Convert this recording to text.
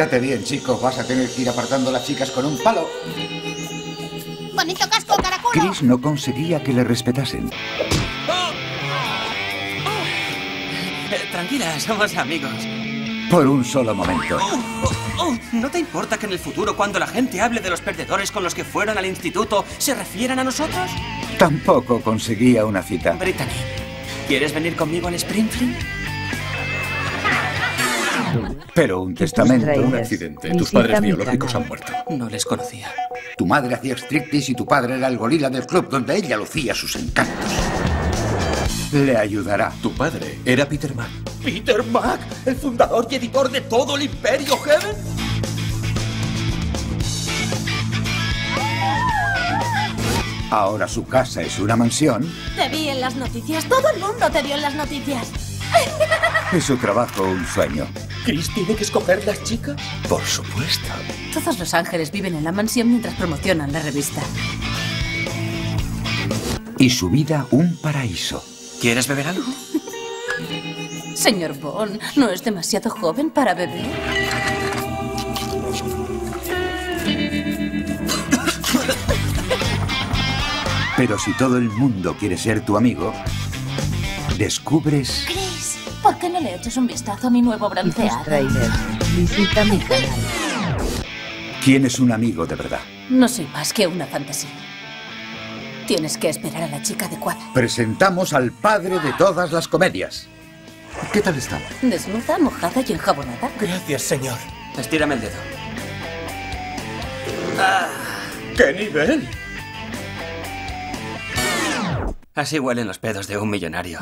Mírate bien, chico. Vas a tener que ir apartando a las chicas con un palo. ¡Bonito casco, caraculo! Chris no conseguía que le respetasen. Eh, tranquila, somos amigos. Por un solo momento. Oh, oh, ¿No te importa que en el futuro, cuando la gente hable de los perdedores con los que fueron al instituto, se refieran a nosotros? Tampoco conseguía una cita. Brittany, ¿quieres venir conmigo al Springfield? Pero un testamento. Un accidente. Tus padres biológicos han muerto. No les conocía. Tu madre hacía striptease y tu padre era el gorila del club donde ella lucía sus encantos. Le ayudará. Tu padre era Peter Mac. ¿Peter Mac? ¿El fundador y editor de todo el Imperio Heaven? Ahora su casa es una mansión Te vi en las noticias. Todo el mundo te vio en las noticias. y su trabajo un sueño. ¿Chris tiene que escoger las chicas? Por supuesto. Todos los ángeles viven en la mansión mientras promocionan la revista. Y su vida un paraíso. ¿Quieres beber algo? Señor Bond, ¿no es demasiado joven para beber? Pero si todo el mundo quiere ser tu amigo, descubres Chris, ¿por qué no le echas un vistazo a mi nuevo bronceado? Visita mi canal. quién es un amigo de verdad. No soy más que una fantasía. Tienes que esperar a la chica adecuada. Presentamos al padre de todas las comedias. ¿Qué tal está? Desnuda, mojada y enjabonada. Gracias, señor. Estírame el dedo. ¡Qué nivel! Así huelen los pedos de un millonario.